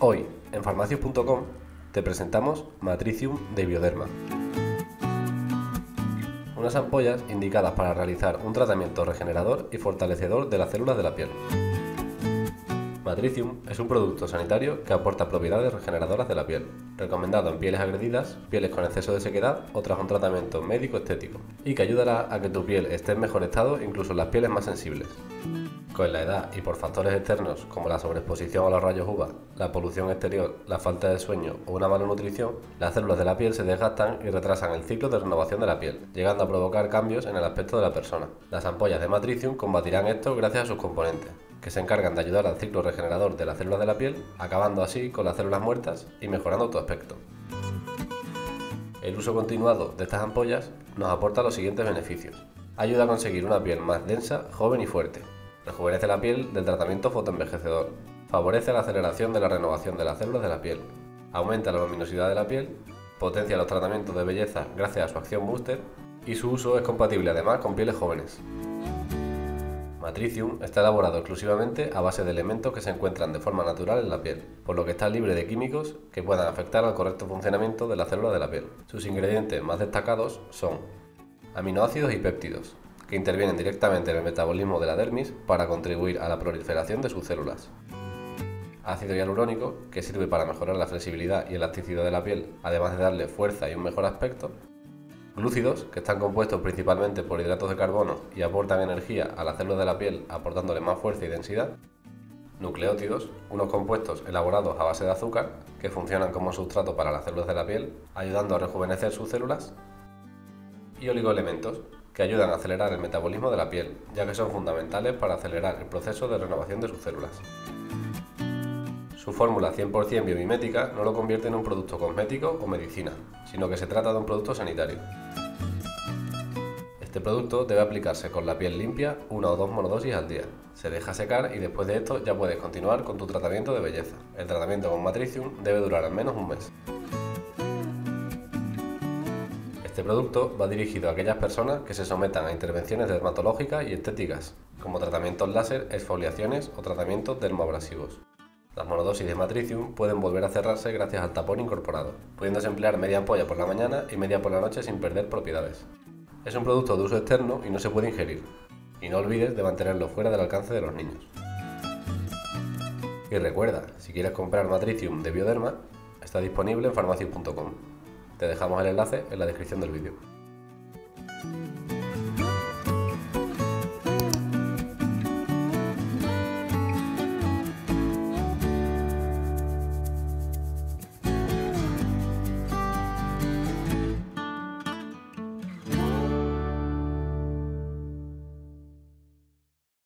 Hoy, en farmacias.com, te presentamos Matricium de Bioderma. Unas ampollas indicadas para realizar un tratamiento regenerador y fortalecedor de las células de la piel. Matricium es un producto sanitario que aporta propiedades regeneradoras de la piel, recomendado en pieles agredidas, pieles con exceso de sequedad o tras un tratamiento médico estético, y que ayudará a que tu piel esté en mejor estado incluso en las pieles más sensibles. Con la edad y por factores externos como la sobreexposición a los rayos UVA, la polución exterior, la falta de sueño o una mala nutrición, las células de la piel se desgastan y retrasan el ciclo de renovación de la piel, llegando a provocar cambios en el aspecto de la persona. Las ampollas de Matricium combatirán esto gracias a sus componentes, que se encargan de ayudar al ciclo regenerador de las células de la piel, acabando así con las células muertas y mejorando tu aspecto. El uso continuado de estas ampollas nos aporta los siguientes beneficios. Ayuda a conseguir una piel más densa, joven y fuerte. Rejuvenece la piel del tratamiento fotoenvejecedor. Favorece la aceleración de la renovación de las células de la piel. Aumenta la luminosidad de la piel. Potencia los tratamientos de belleza gracias a su acción booster. Y su uso es compatible además con pieles jóvenes. Matricium está elaborado exclusivamente a base de elementos que se encuentran de forma natural en la piel, por lo que está libre de químicos que puedan afectar al correcto funcionamiento de las células de la piel. Sus ingredientes más destacados son aminoácidos y péptidos, que intervienen directamente en el metabolismo de la dermis para contribuir a la proliferación de sus células. Ácido hialurónico, que sirve para mejorar la flexibilidad y elasticidad de la piel, además de darle fuerza y un mejor aspecto, Glúcidos, que están compuestos principalmente por hidratos de carbono y aportan energía a las células de la piel aportándole más fuerza y densidad. Nucleótidos, unos compuestos elaborados a base de azúcar que funcionan como sustrato para las células de la piel, ayudando a rejuvenecer sus células. Y oligoelementos, que ayudan a acelerar el metabolismo de la piel, ya que son fundamentales para acelerar el proceso de renovación de sus células. Su fórmula 100% biomimética no lo convierte en un producto cosmético o medicina, sino que se trata de un producto sanitario. Este producto debe aplicarse con la piel limpia una o dos monodosis al día. Se deja secar y después de esto ya puedes continuar con tu tratamiento de belleza. El tratamiento con Matricium debe durar al menos un mes. Este producto va dirigido a aquellas personas que se sometan a intervenciones dermatológicas y estéticas, como tratamientos láser, exfoliaciones o tratamientos dermoabrasivos. Las monodosis de matricium pueden volver a cerrarse gracias al tapón incorporado, pudiéndose emplear media ampolla por la mañana y media por la noche sin perder propiedades. Es un producto de uso externo y no se puede ingerir, y no olvides de mantenerlo fuera del alcance de los niños. Y recuerda, si quieres comprar Matricium de Bioderma, está disponible en farmacias.com. Te dejamos el enlace en la descripción del vídeo.